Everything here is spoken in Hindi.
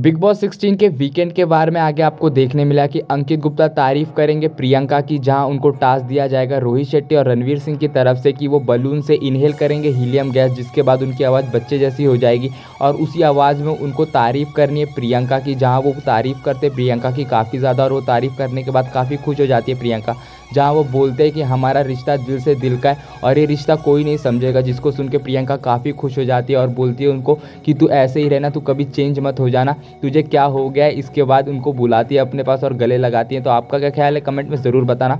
बिग बॉस 16 के वीकेंड के बारे में आगे आपको देखने मिला कि अंकित गुप्ता तारीफ़ करेंगे प्रियंका की, जहाँ उनको टास्क दिया जाएगा रोहित शेट्टी और रणवीर सिंह की तरफ़ से कि वो बलून से इनहेल करेंगे हीलियम गैस, जिसके बाद उनकी आवाज़ बच्चे जैसी हो जाएगी। और उसी आवाज़ में उनको तारीफ़ करनी है प्रियंका की, जहाँ वो तारीफ़ करते प्रियंका की काफ़ी ज़्यादा, और वो तारीफ़ करने के बाद काफ़ी खुश हो जाती है प्रियंका, जहाँ वो बोलते हैं कि हमारा रिश्ता दिल से दिल का है और ये रिश्ता कोई नहीं समझेगा, जिसको सुन के प्रियंका काफ़ी खुश हो जाती है और बोलती है उनको कि तू ऐसे ही रहना, तू कभी चेंज मत हो जाना। तुझे क्या हो गया है? इसके बाद उनको बुलाती है अपने पास और गले लगाती है। तो आपका क्या ख्याल है? कमेंट में ज़रूर बताना।